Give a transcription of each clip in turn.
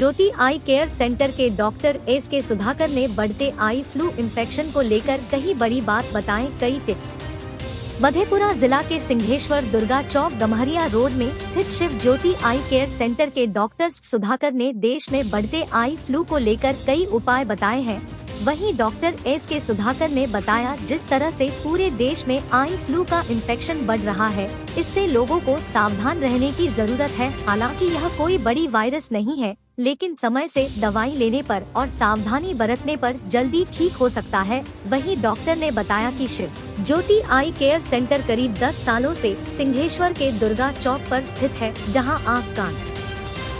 ज्योति eye care centre के doctor S K Sudhakar ने बढ़ते आई फ्लू इन्फेक्शन को लेकर कही बड़ी बात बताएँ कई टिप्स। मधेपुरा जिला के सिंहेश्वर दुर्गा चौक गम्हरिया रोड में स्थित Shiv Jyoti eye care centre के डॉक्टर्स सुधाकर ने देश में बढ़ते आई फ्लू को लेकर कई उपाय बताए हैं। वहीं डॉक्टर एस के सुधाकर ने बताया जिस तरह से पूरे देश में आई फ्लू का इन्फेक्शन बढ़ रहा है, इससे लोगों को सावधान रहने की ज़रूरत है। हालाँकि यह कोई बड़ी वायरस नहीं है लेकिन समय से दवाई लेने पर और सावधानी बरतने पर जल्दी ठीक हो सकता है, वहीं डॉक्टर ने बताया कि Shiv, Jyoti eye care centre करीब 10 सालों से सिंहेश्वर के दुर्गा चौक पर स्थित है, जहाँ आँख, कान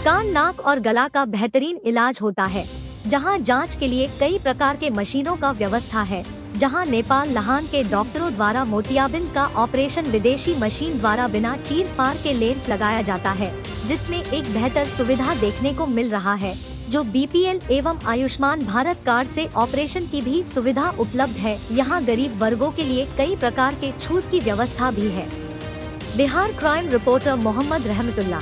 कान, नाक और गला का बेहतरीन इलाज होता है, जहाँ जाँच के लिए कई प्रकार के मशीनों का व्यवस्था है। जहाँ नेपाल लहान के डॉक्टरों द्वारा मोतियाबिंद का ऑपरेशन विदेशी मशीन द्वारा बिना चीर फार के लेंस लगाया जाता है, जिसमें एक बेहतर सुविधा देखने को मिल रहा है, जो बीपीएल एवं आयुष्मान भारत कार्ड से ऑपरेशन की भी सुविधा उपलब्ध है। यहाँ गरीब वर्गों के लिए कई प्रकार के छूट की व्यवस्था भी है। Bihar crime reporter Mohammad Rahmatullah